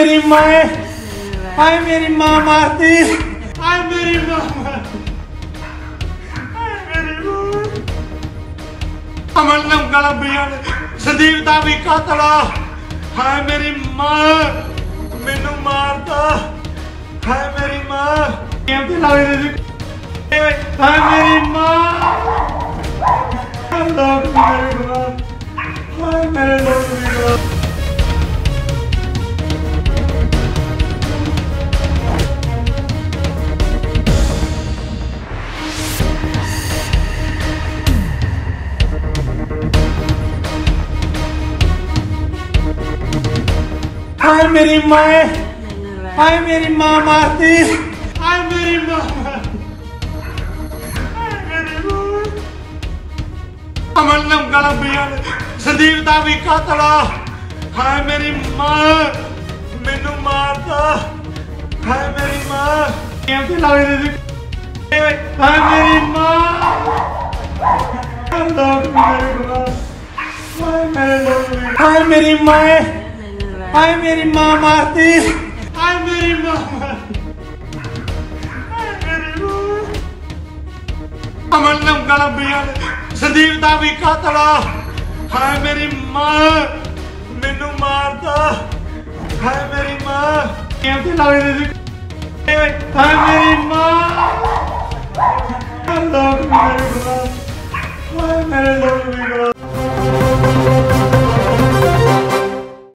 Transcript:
मेरी माए हाय मेरी माँ मारती। हाय मेरी माँ अमलम गलत भैया संदीप का भी कातला हाय मेरी माँ, मैनू मारता। हाय मेरी माँ। गेम ते लावे दे मेरी माँ। मेरे हाय मेरे हाय मेरी माए हाय मेरी माँ मारती हाय मेरी माँ। अमलम संदीप संदीपता भी कातला हाय मेरी माँ। मेनू मारता हाय मेरी माँ। हाय मेरी माँ। हाय मेरी माए ਹਾਏ ਮੇਰੀ ਮਾਂ ਮਾਰਤੀ। ਹਾਏ ਮੇਰੀ ਮਾਂ ਹਾਏ ਮੇਰੀ ਗਲਬੀਆਂ ਸੰਦੀਪ ਦਾ ਵੀ ਕਾਤਲਾ ਹਾਏ ਮੇਰੀ ਮਾਂ, ਮੈਨੂੰ ਮਾਰਦਾ ਹਾਏ ਮੇਰੀ ਮਾਂ। ਕਿਉਂ ਤੇ ਲੱਗਦੇ ਸੀ ਹਾਏ ਮੇਰੀ ਮਾਂ।